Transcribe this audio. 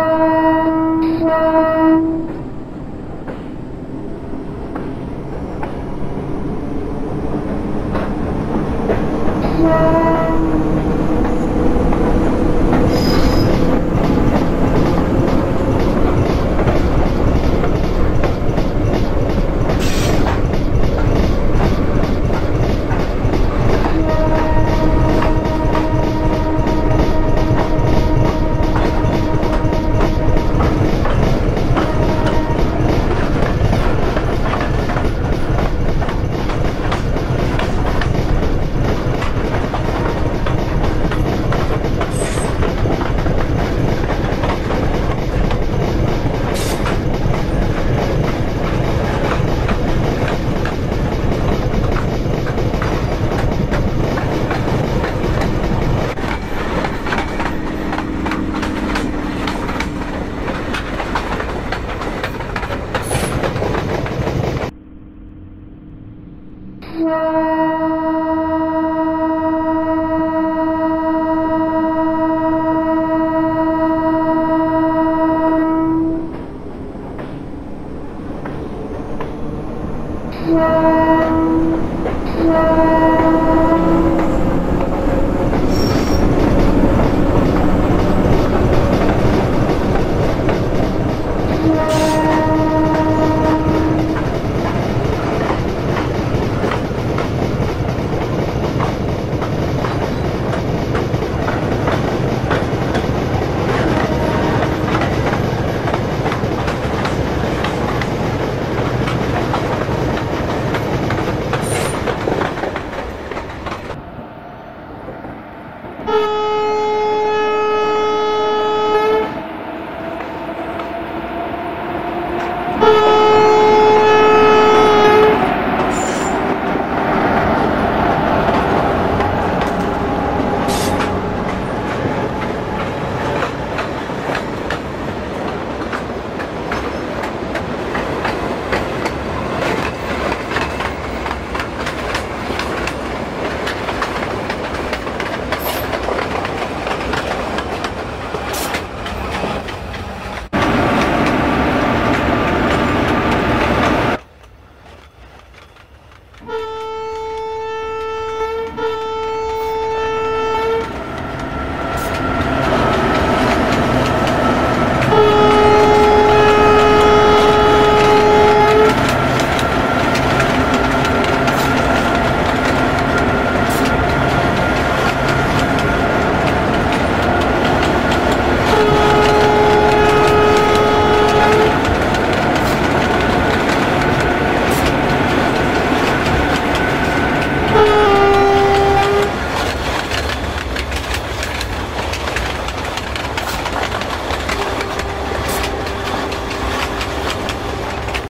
Thank you. Música